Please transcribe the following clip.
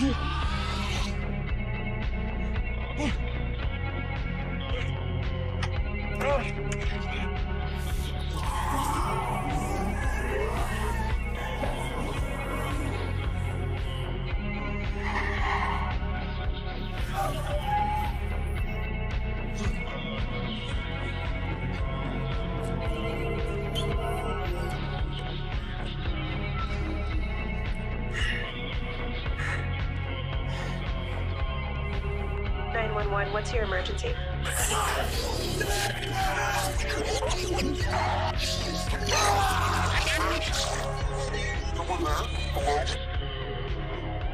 Yeah. 911, what's your emergency? Hello?